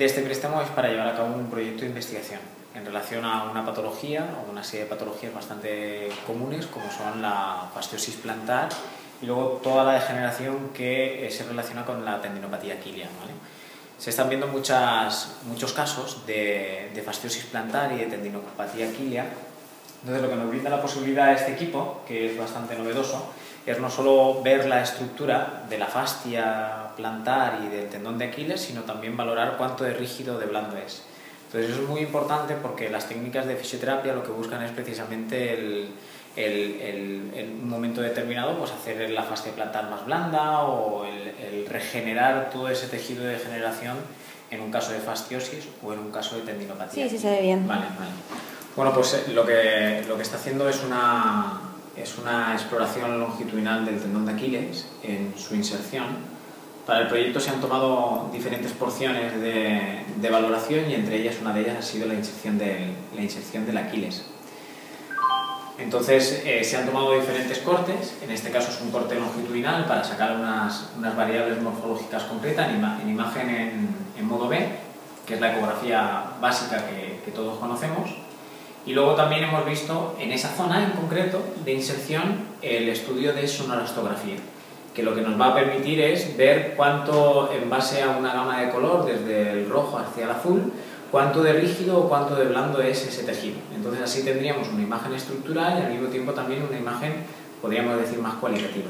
de este préstamo es para llevar a cabo un proyecto de investigación en relación a una patología o una serie de patologías bastante comunes como son la fastiosis plantar y luego toda la degeneración que se relaciona con la tendinopatía quilia. Se están viendo muchas, muchos casos de, de fastiosis plantar y de tendinopatía quilia entonces lo que nos brinda la posibilidad a este equipo, que es bastante novedoso, es no solo ver la estructura de la fascia plantar y del tendón de Aquiles, sino también valorar cuánto de rígido o de blando es. Entonces eso es muy importante porque las técnicas de fisioterapia lo que buscan es precisamente el, en un momento determinado pues hacer la fascia plantar más blanda o el, regenerar todo ese tejido de degeneración en un caso de fasciosis o en un caso de tendinopatía. Sí, sí se ve bien. Vale, vale. Bueno, pues eh, lo que, lo que está haciendo es una, es una exploración longitudinal del tendón de Aquiles en su inserción. Para el proyecto se han tomado diferentes porciones de, de valoración y entre ellas una de ellas ha sido la inserción del, la inserción del Aquiles. Entonces eh, se han tomado diferentes cortes, en este caso es un corte longitudinal para sacar unas, unas variables morfológicas concretas en, en imagen en, modo B, que es la ecografía básica que todos conocemos. Y luego también hemos visto en esa zona en concreto de inserción el estudio de sonorastografía, que lo que nos va a permitir es ver cuánto, en base a una gama de color, desde el rojo hacia el azul, cuánto de rígido o cuánto de blando es ese tejido. Entonces así tendríamos una imagen estructural y al mismo tiempo también una imagen, podríamos decir, más cualitativa.